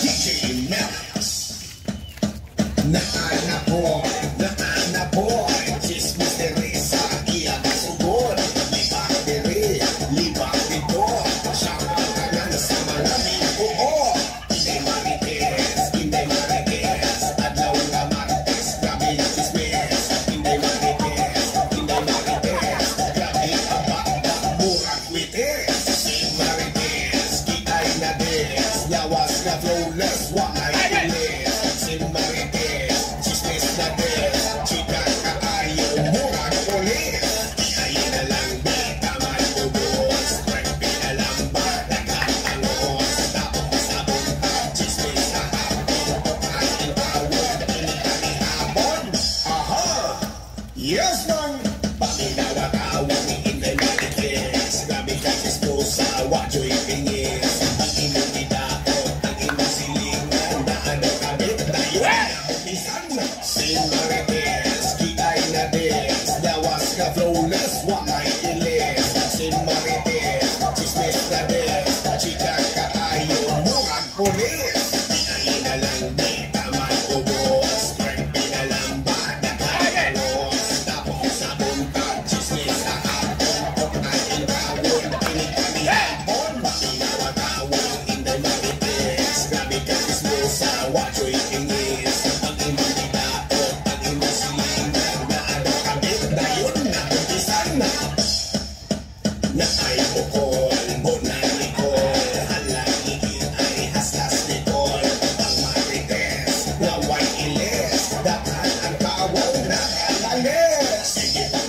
DJ Max. Naana boy, flawless, why bilis. Si marites, chismis na des, chika kaayo, murag ulit. Kaya na lang ba, kamay ubos, Creepy na lang ba, nakatangos, tapos sabon ka, chismis na hapon, ay itawag, initani-habon. Aha! Yes, man! Paminawa-tawag ni Inday Marites Grabe ka Sin marites, de aguasca flowless, one night in less. Sin marites.